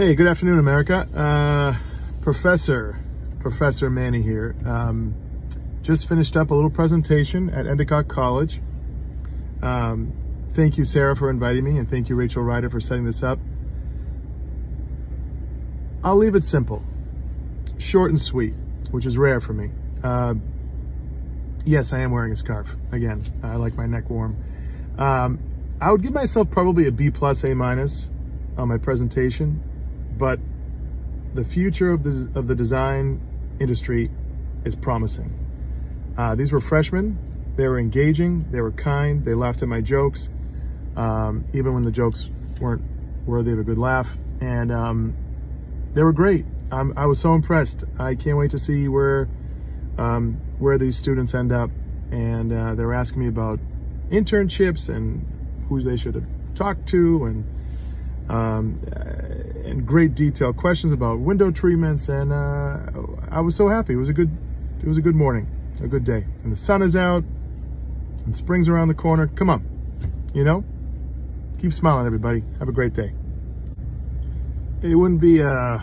Hey, good afternoon, America. Uh, Professor, Professor Manny here. Um, just finished up a little presentation at Endicott College. Um, thank you, Sarah, for inviting me, and thank you, Rachel Ryder, for setting this up. I'll leave it simple, short and sweet, which is rare for me. Uh, yes, I am wearing a scarf. Again, I like my neck warm. Um, I would give myself probably a B plus, A minus on my presentation but the future of the, of the design industry is promising. Uh, these were freshmen. They were engaging. They were kind. They laughed at my jokes, um, even when the jokes weren't worthy of a good laugh. And um, they were great. I'm, i was so impressed. I can't wait to see where um, where these students end up. And uh, they were asking me about internships and who they should talked to and um, great detail questions about window treatments, and uh, I was so happy. It was a good, it was a good morning, a good day, and the sun is out, and spring's around the corner. Come on, you know, keep smiling, everybody. Have a great day. It wouldn't be uh,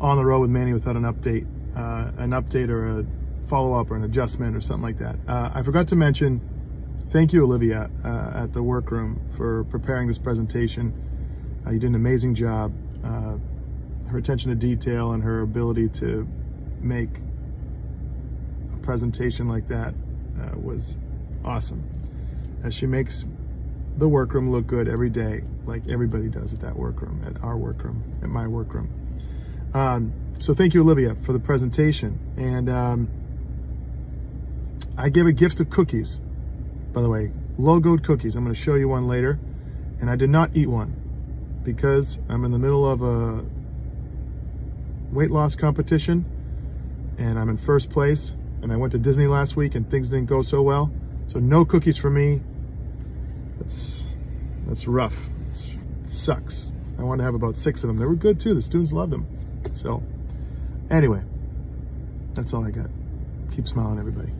on the road with Manny without an update, uh, an update or a follow-up or an adjustment or something like that. Uh, I forgot to mention, thank you, Olivia, uh, at the workroom for preparing this presentation. Uh, you did an amazing job. Uh, her attention to detail and her ability to make a presentation like that uh, was awesome. As she makes the workroom look good every day, like everybody does at that workroom, at our workroom, at my workroom. Um, so thank you, Olivia, for the presentation. And um, I gave a gift of cookies, by the way, logoed cookies. I'm going to show you one later. And I did not eat one because I'm in the middle of a weight loss competition and I'm in first place and I went to Disney last week and things didn't go so well. So no cookies for me. That's, that's rough. It's, it sucks. I wanted to have about six of them. They were good too. The students loved them. So anyway, that's all I got. Keep smiling, everybody.